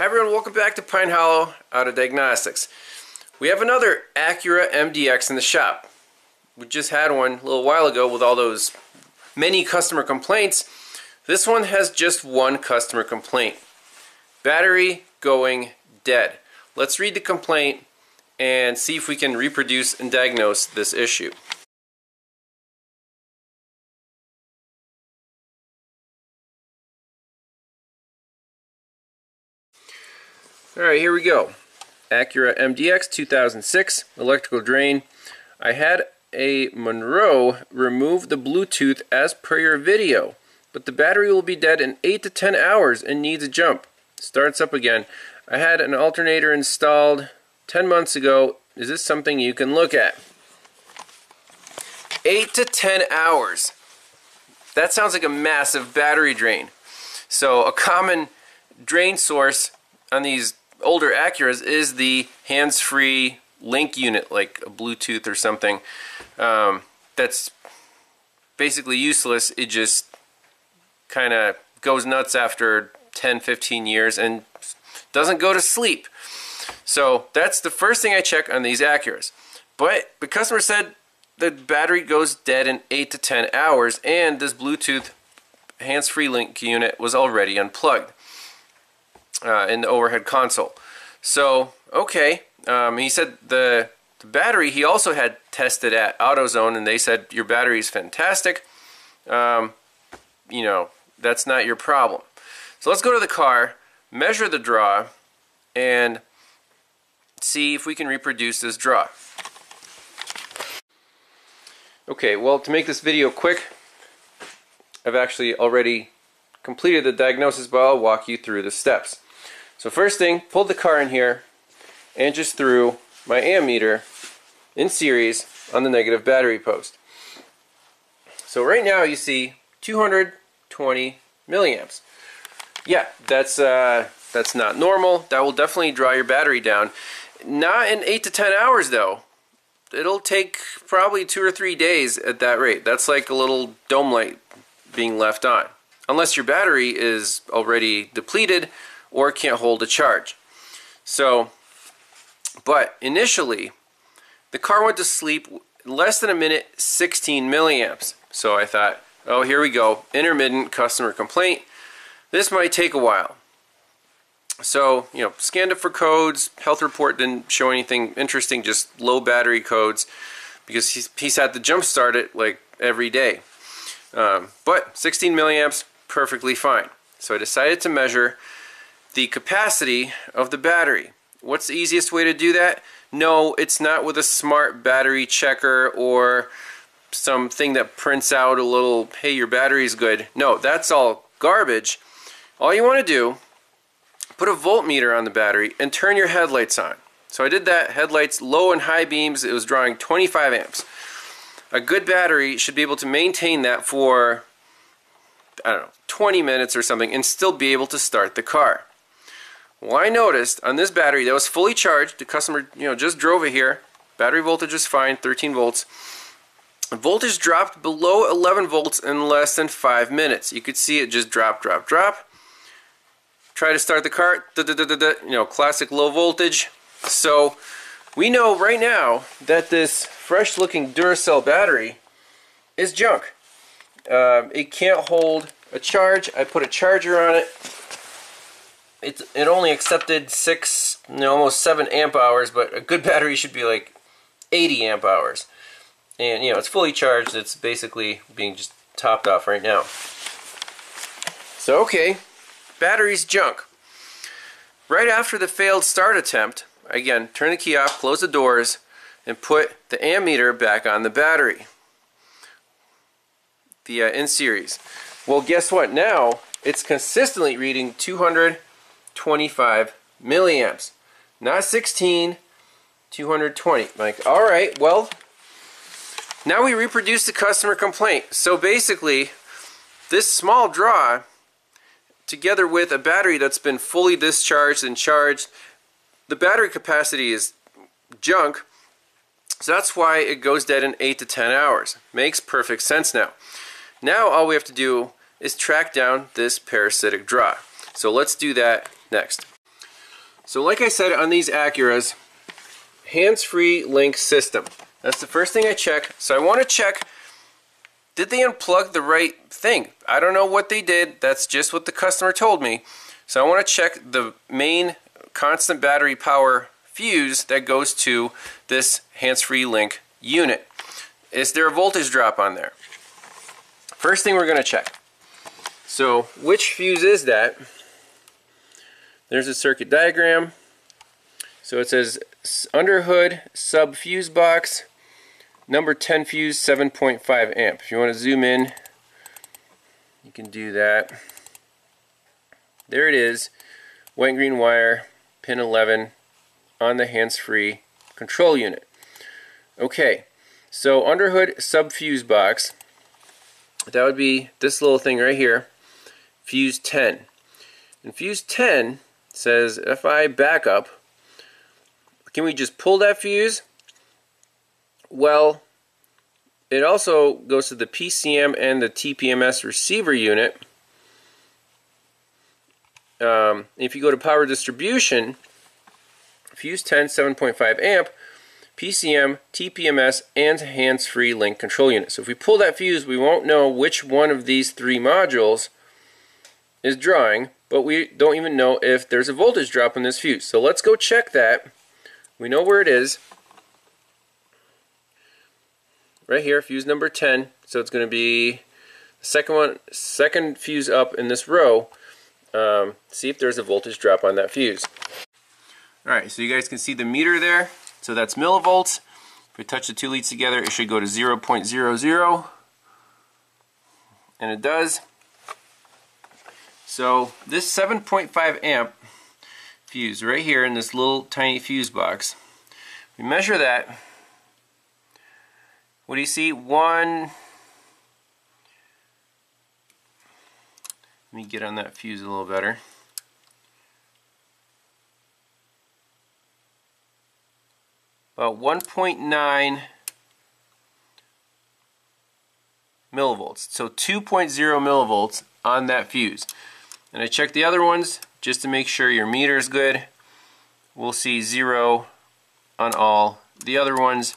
Hi everyone, welcome back to Pine Hollow Auto Diagnostics. We have another Acura MDX in the shop. We just had one a little while ago with all those many customer complaints. This one has just one customer complaint. Battery going dead. Let's read the complaint and see if we can reproduce and diagnose this issue. Alright, here we go. Acura MDX 2006 electrical drain. I had a Monro remove the Bluetooth as per your video, but the battery will be dead in 8 to 10 hours and needs a jump. Starts up again. I had an alternator installed 10 months ago. Is this something you can look at? 8 to 10 hours. That sounds like a massive battery drain. So a common drain source on these older Acuras is the hands-free link unit, like a Bluetooth or something. Um, that's basically useless. It just kind of goes nuts after 10, 15 years and doesn't go to sleep. So that's the first thing I check on these Acuras. But the customer said the battery goes dead in 8 to 10 hours and this Bluetooth hands-free link unit was already unplugged uh, in the overhead console. So, okay. Um, he said the, the battery he also had tested at AutoZone, and they said your battery is fantastic. Um, you know, that's not your problem. So let's go to the car, measure the draw, and see if we can reproduce this draw. Okay, well, to make this video quick, I've actually already completed the diagnosis, but I'll walk you through the steps. So first thing, pulled the car in here and just threw my ammeter in series on the negative battery post. So right now you see 220 milliamps. Yeah, that's uh, that's not normal. That will definitely draw your battery down. Not in 8 to 10 hours though. It'll take probably two or three days at that rate. That's like a little dome light being left on. Unless your battery is already depleted or can't hold a charge. So, but initially, the car went to sleep less than a minute, 16 milliamps. So I thought, oh, here we go, intermittent customer complaint. This might take a while. So, you know, scanned it for codes. Health report didn't show anything interesting, just low battery codes because he's, he's had to jump start it like every day. Um, but 16 milliamps, perfectly fine. So I decided to measure the capacity of the battery. What's the easiest way to do that? No, it's not with a smart battery checker or something that prints out a little, hey, your battery's good. No, that's all garbage. All you want to do, put a voltmeter on the battery and turn your headlights on. So I did that, headlights, low and high beams, it was drawing 25 amps. A good battery should be able to maintain that for, I don't know, 20 minutes or something and still be able to start the car. Well, I noticed on this battery that was fully charged, the customer you know just drove it here, battery voltage is fine, 13 volts. Voltage dropped below 11 volts in less than 5 minutes. You could see it just drop, drop, drop. Try to start the car, da, da, da, you know, classic low voltage. So we know right now that this fresh looking Duracell battery is junk. Uh, it can't hold a charge. I put a charger on it it, it only accepted six, you know, almost seven amp hours, but a good battery should be like 80 amp hours. And, you know, it's fully charged. It's basically being just topped off right now. So, okay, battery's junk. Right after the failed start attempt, again, turn the key off, close the doors, and put the ammeter back on the battery. The uh, in series. Well, guess what? Now it's consistently reading 225 milliamps. Not 16, 220. Like, all right, well, now we reproduce the customer complaint. So basically, this small draw, together with a battery that's been fully discharged and charged, the battery capacity is junk. So that's why it goes dead in 8 to 10 hours. Makes perfect sense now. Now all we have to do is track down this parasitic draw. So let's do that next. So like I said on these Acuras, hands-free link system. That's the first thing I check. So I want to check, did they unplug the right thing? I don't know what they did. That's just what the customer told me. So I want to check the main constant battery power fuse that goes to this hands-free link unit. Is there a voltage drop on there? First thing we're going to check. So which fuse is that? There's a circuit diagram. So it says under hood, sub fuse box number 10 fuse 7.5 amp. If you want to zoom in, you can do that. There it is, white green wire, pin 11 on the hands-free control unit. Okay, so under hood sub fuse box, that would be this little thing right here, fuse 10. And fuse 10 says FI backup can we just pull that fuse? Well, it also goes to the PCM and the TPMS receiver unit. Um, if you go to power distribution, fuse 10 7.5 amp, PCM, TPMS, and hands-free link control unit. So if we pull that fuse, we won't know which one of these three modules is drawing, but we don't even know if there's a voltage drop in this fuse. So let's go check that we know where it is. Right here, fuse number 10. So it's going to be the second one, second fuse up in this row. Um, see if there's a voltage drop on that fuse. Alright, so you guys can see the meter there. So that's millivolts. If we touch the two leads together, it should go to 0.00. And it does. So this 7.5 amp fuse right here in this little tiny fuse box. We measure that. What do you see? One. Let me get on that fuse a little better. Uh, About 1.9 millivolts. So 2.0 millivolts on that fuse. And I checked the other ones just to make sure your meter is good. We'll see zero on all the other ones.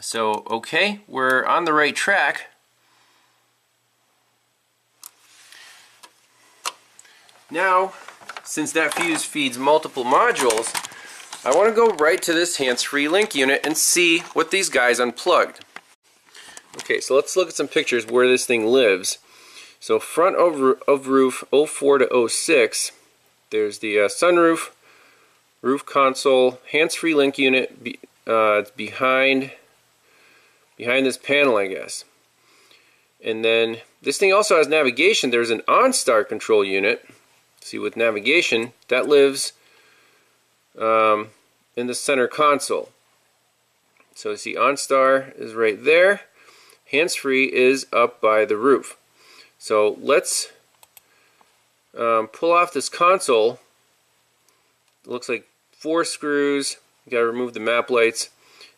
So, okay, we're on the right track. Now, since that fuse feeds multiple modules, I want to go right to this hands-free link unit and see what these guys unplugged. Okay, so let's look at some pictures where this thing lives. So front of, of roof 04 to 06, there's the uh, sunroof, roof console, hands-free link unit. Be, uh, it's behind behind this panel, I guess. And then this thing also has navigation. There's an OnStar control unit. See, with navigation, that lives um, in the center console. So you see, OnStar is right there. Hands-free is up by the roof. So let's um, pull off this console. It looks like four screws. You got to remove the map lights.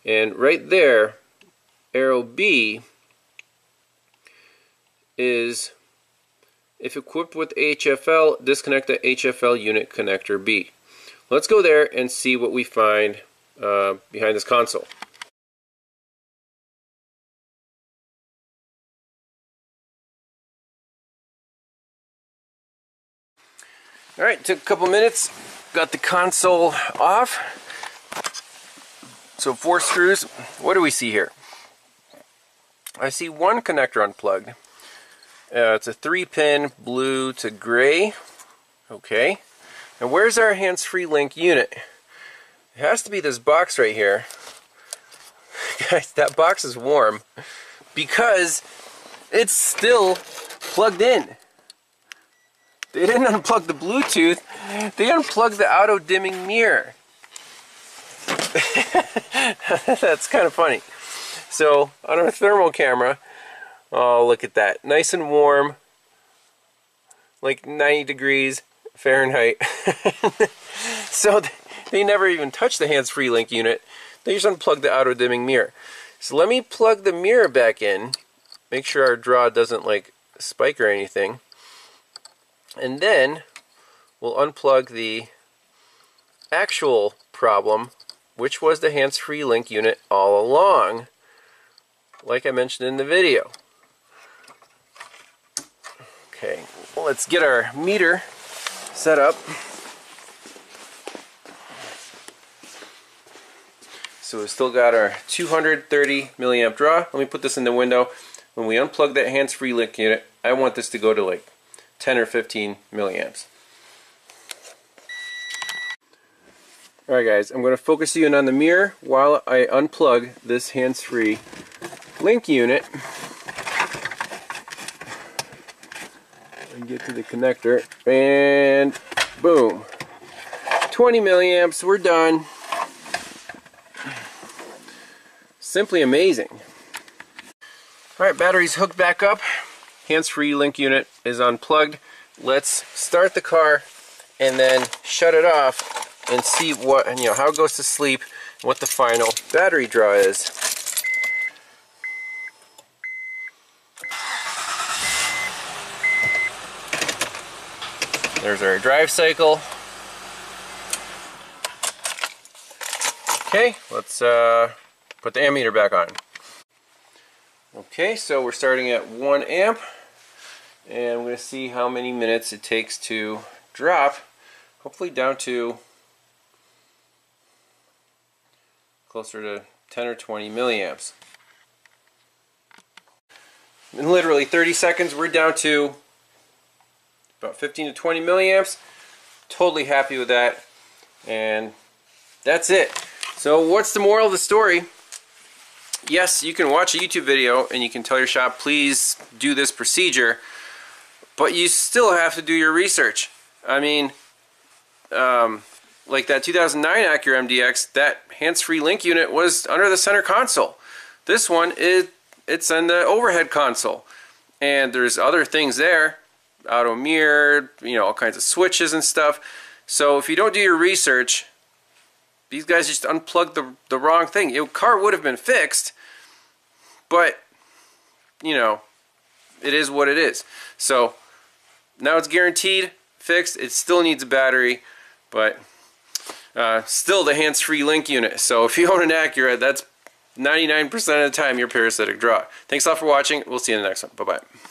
And right there, arrow B is if equipped with HFL, disconnect the HFL unit connector B. Let's go there and see what we find uh, behind this console. Alright, took a couple minutes, got the console off. So four screws. What do we see here? I see one connector unplugged. Uh, it's a three pin blue to gray. Okay. And where's our hands-free link unit? It has to be this box right here. Guys, that box is warm because it's still plugged in. They didn't unplug the Bluetooth, they unplugged the auto dimming mirror. That's kind of funny. So on our thermal camera, oh look at that, nice and warm, like 90 degrees Fahrenheit. so they never even touched the hands-free link unit. They just unplugged the auto dimming mirror. So let me plug the mirror back in, make sure our draw doesn't like spike or anything. And then we'll unplug the actual problem, which was the hands-free link unit all along, like I mentioned in the video. Okay, well, let's get our meter set up. So we've still got our 230 milliamp draw. Let me put this in the window. When we unplug that hands-free link unit, I want this to go to like 10 or 15 milliamps. Alright guys, I'm going to focus you in on the mirror while I unplug this hands-free link unit and get to the connector and boom. 20 milliamps we're done. Simply amazing. Alright batteries hooked back up. Hands-free link unit is unplugged. Let's start the car and then shut it off and see what, you know, how it goes to sleep, what the final battery draw is. There's our drive cycle. Okay, let's uh, put the ammeter back on. Okay, so we're starting at 1 amp, and we're going to see how many minutes it takes to drop, hopefully down to closer to 10 or 20 milliamps. In literally 30 seconds, we're down to about 15 to 20 milliamps. Totally happy with that. And that's it. So what's the moral of the story? Yes, you can watch a YouTube video and you can tell your shop, please do this procedure, but you still have to do your research. I mean, um, like that 2009 Acura MDX, that hands-free link unit was under the center console. This one, is it's in the overhead console. And there's other things there, auto mirror, you know, all kinds of switches and stuff. So if you don't do your research, these guys just unplugged the, the wrong thing. Your car would have been fixed, but, you know, it is what it is. So now it's guaranteed fixed. It still needs a battery, but uh, still the hands-free link unit. So if you own an Acura, that's 99% of the time your parasitic draw. Thanks a lot for watching. We'll see you in the next one. Bye-bye.